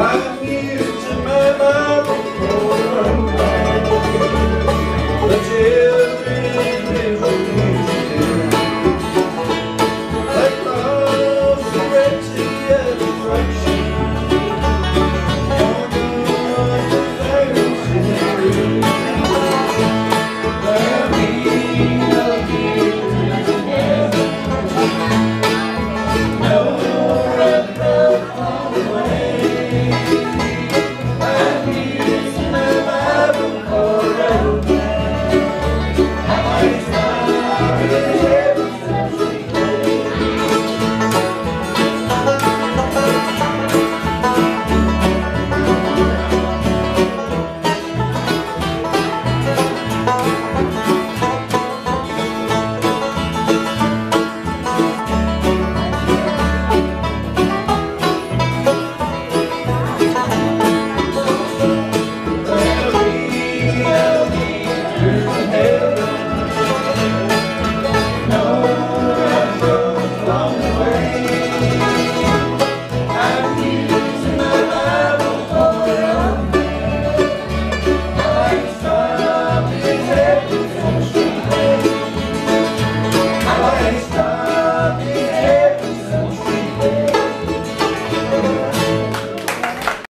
I'm here to my mind.